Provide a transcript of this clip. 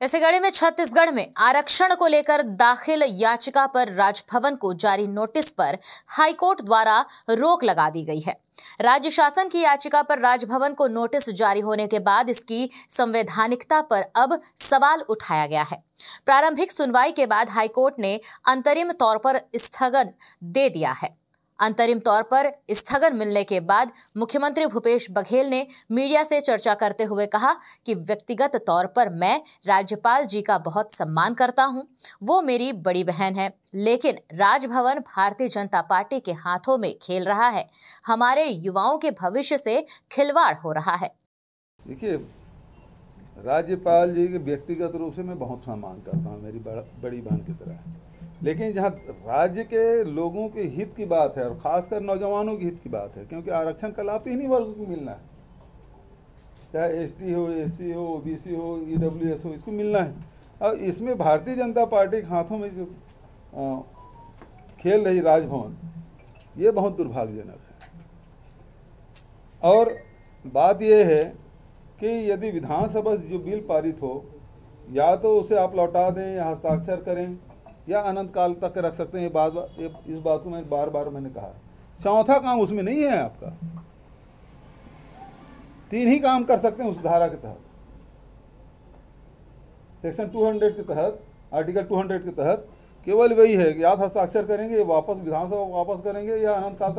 इसी कड़ी में छत्तीसगढ़ में आरक्षण को लेकर दाखिल याचिका पर राजभवन को जारी नोटिस पर हाईकोर्ट द्वारा रोक लगा दी गई है। राज्य शासन की याचिका पर राजभवन को नोटिस जारी होने के बाद इसकी संवैधानिकता पर अब सवाल उठाया गया है। प्रारंभिक सुनवाई के बाद हाईकोर्ट ने अंतरिम तौर पर स्थगन दे दिया है। अंतरिम तौर पर स्थगन मिलने के बाद मुख्यमंत्री भूपेश बघेल ने मीडिया से चर्चा करते हुए कहा कि व्यक्तिगत तौर पर मैं राज्यपाल जी का बहुत सम्मान करता हूँ। वो मेरी बड़ी बहन है, लेकिन राजभवन भारतीय जनता पार्टी के हाथों में खेल रहा है। हमारे युवाओं के भविष्य से खिलवाड़ हो रहा है। देखिए राज्यपाल जी के व्यक्तिगत रूप से मैं बहुत सम्मान करता हूँ मेरी बड़ा, बड़ी बहन की तरह। लेकिन जहाँ राज्य के लोगों के हित की बात है और ख़ासकर नौजवानों के हित की बात है क्योंकि आरक्षण का लाभ तो इन्हीं वर्ग को मिलना है। चाहे एसटी हो एससी हो ओबीसी हो ईडब्ल्यूएस हो इसको मिलना है। अब इसमें भारतीय जनता पार्टी के हाथों में जो खेल रही राजभवन ये बहुत दुर्भाग्यजनक है। और बात यह है कि यदि विधानसभा जो बिल पारित हो या तो उसे आप लौटा दें या हस्ताक्षर करें या अनंत काल तक रख सकते हैं ये बात ये, इस बात को मैं बार बार मैंने कहा। चौथा काम उसमें नहीं है आपका। तीन ही काम कर सकते हैं उस धारा के तहत। सेक्शन 200 के तहत आर्टिकल 200 के तहत केवल वही है कि या हस्ताक्षर करेंगे वापस विधानसभा वापस करेंगे या अनंत काल तक